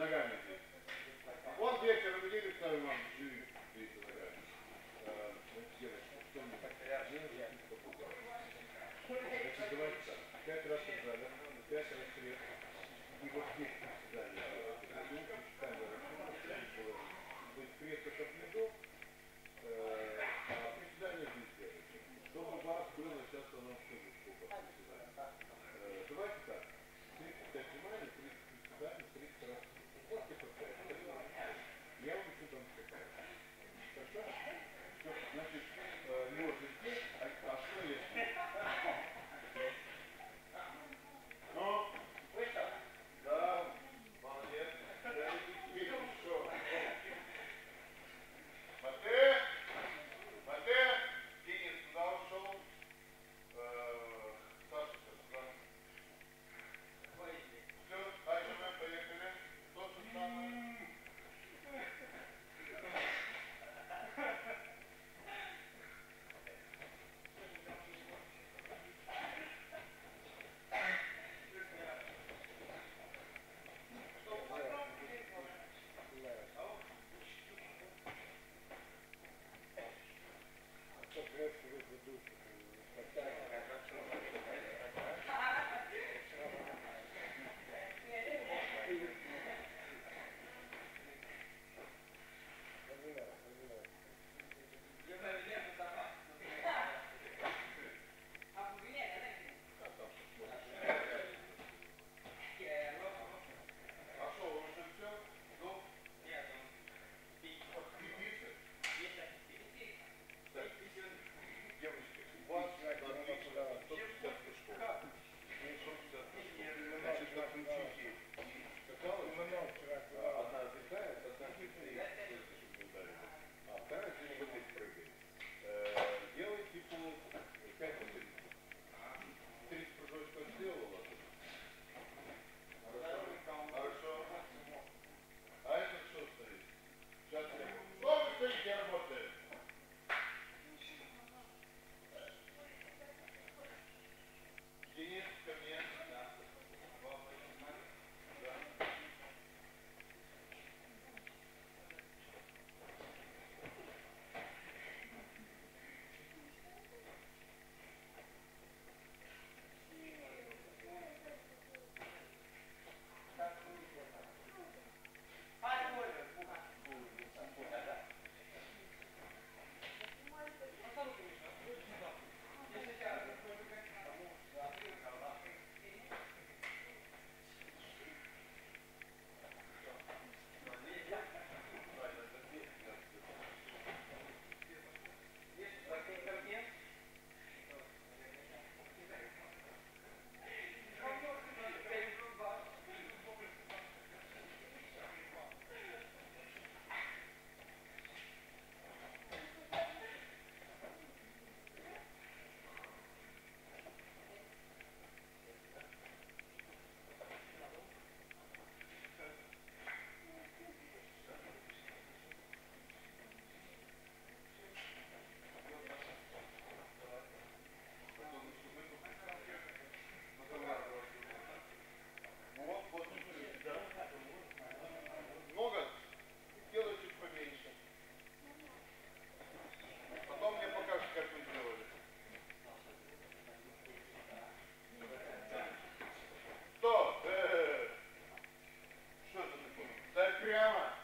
Ногами здесь. Он вечер увидели второй вам живи. Э, пять раз убрали, пять раз вверх, и вот здесь сюда. Камера. Будет крепко, чтобы Gabriela.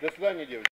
До свидания, девочки.